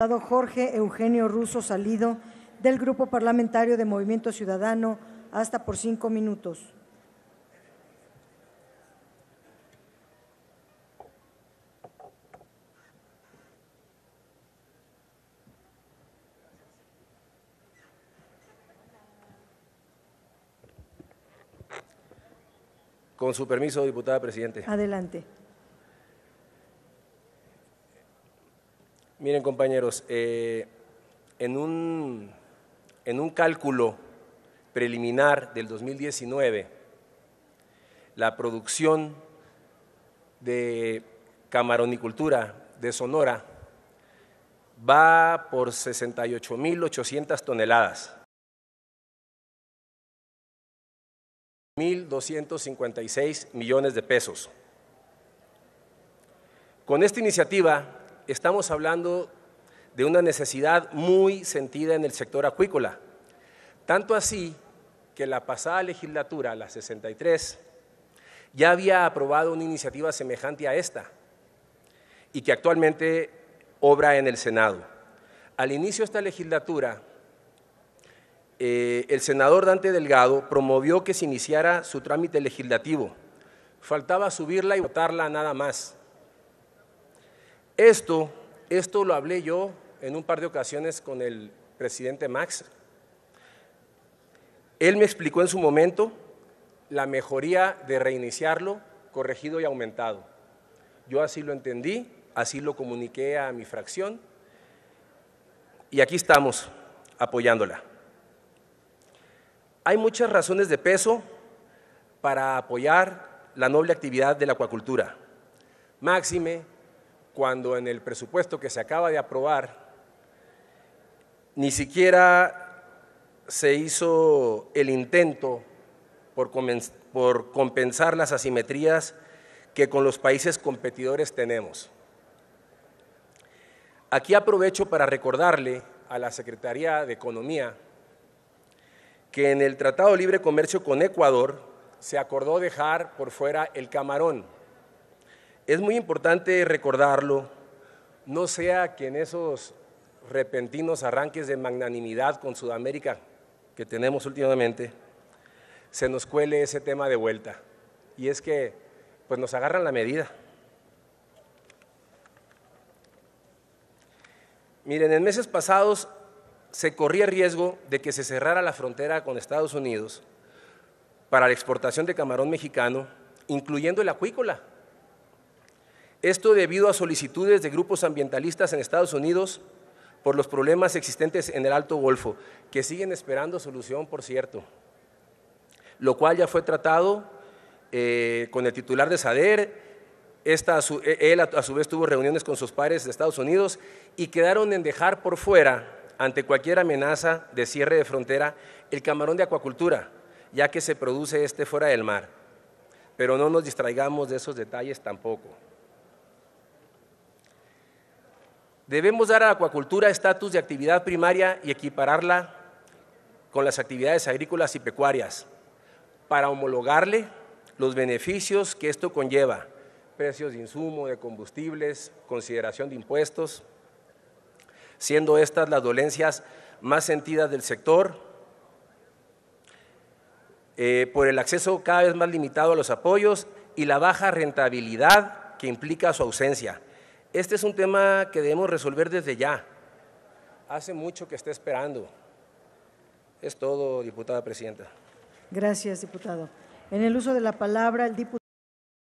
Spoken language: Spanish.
Jorge Eugenio Russo Salido, del Grupo Parlamentario de Movimiento Ciudadano, hasta por cinco minutos. Con su permiso, diputada Presidente. Adelante. Miren, compañeros, eh, en, un, en un cálculo preliminar del 2019, la producción de camaronicultura de Sonora va por 68.800 toneladas. 1.256 millones de pesos. Con esta iniciativa estamos hablando de una necesidad muy sentida en el sector acuícola, tanto así que la pasada legislatura, la 63, ya había aprobado una iniciativa semejante a esta y que actualmente obra en el Senado. Al inicio de esta legislatura, eh, el senador Dante Delgado promovió que se iniciara su trámite legislativo. Faltaba subirla y votarla nada más. Esto, esto lo hablé yo en un par de ocasiones con el presidente Max. Él me explicó en su momento la mejoría de reiniciarlo, corregido y aumentado. Yo así lo entendí, así lo comuniqué a mi fracción y aquí estamos apoyándola. Hay muchas razones de peso para apoyar la noble actividad de la acuacultura. Máxime, cuando en el presupuesto que se acaba de aprobar ni siquiera se hizo el intento por, por compensar las asimetrías que con los países competidores tenemos. Aquí aprovecho para recordarle a la Secretaría de Economía que en el Tratado de Libre Comercio con Ecuador se acordó dejar por fuera el camarón. Es muy importante recordarlo, no sea que en esos repentinos arranques de magnanimidad con Sudamérica que tenemos últimamente, se nos cuele ese tema de vuelta. Y es que pues nos agarran la medida. Miren, en meses pasados se corría riesgo de que se cerrara la frontera con Estados Unidos para la exportación de camarón mexicano, incluyendo el acuícola. Esto debido a solicitudes de grupos ambientalistas en Estados Unidos por los problemas existentes en el Alto Golfo, que siguen esperando solución, por cierto, lo cual ya fue tratado eh, con el titular de SADER, esta, él a su vez tuvo reuniones con sus pares de Estados Unidos y quedaron en dejar por fuera ante cualquier amenaza de cierre de frontera el camarón de acuacultura, ya que se produce este fuera del mar. Pero no nos distraigamos de esos detalles tampoco. Debemos dar a la acuacultura estatus de actividad primaria y equipararla con las actividades agrícolas y pecuarias para homologarle los beneficios que esto conlleva, precios de insumo, de combustibles, consideración de impuestos, siendo estas las dolencias más sentidas del sector, eh, por el acceso cada vez más limitado a los apoyos y la baja rentabilidad que implica su ausencia. Este es un tema que debemos resolver desde ya. Hace mucho que está esperando. Es todo, diputada presidenta. Gracias, diputado. En el uso de la palabra, el diputado.